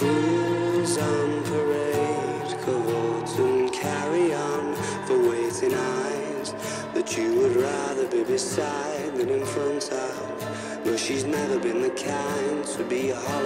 Fools on parade, cavort and carry on for waiting eyes that you would rather be beside than in front of. But she's never been the kind to be hard.